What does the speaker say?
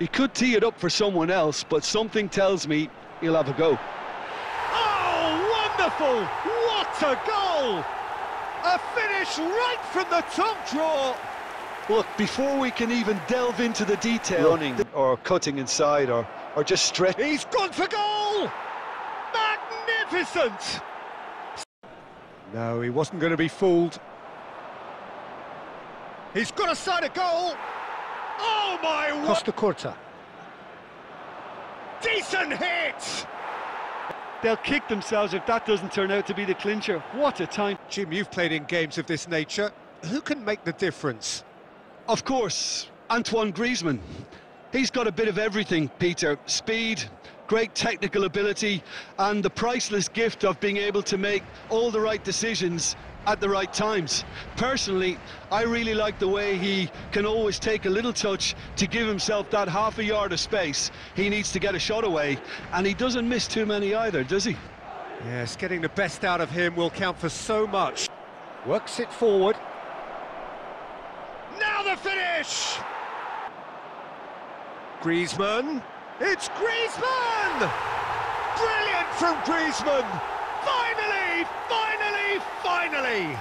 He could tee it up for someone else, but something tells me he'll have a go. Oh, wonderful! What a goal! A finish right from the top draw. Look, before we can even delve into the detail, running or cutting inside or, or just stretch. He's gone for goal! Magnificent! No, he wasn't going to be fooled. He's got a side of goal! Oh my word! Costacurta. Decent hit! They'll kick themselves if that doesn't turn out to be the clincher. What a time. Jim, you've played in games of this nature. Who can make the difference? Of course, Antoine Griezmann. He's got a bit of everything, Peter. Speed, great technical ability, and the priceless gift of being able to make all the right decisions at the right times. Personally, I really like the way he can always take a little touch to give himself that half a yard of space. He needs to get a shot away, and he doesn't miss too many either, does he? Yes, getting the best out of him will count for so much. Works it forward. Now the finish! Griezmann. It's Griezmann! Brilliant from Griezmann! Finally, finally, finally!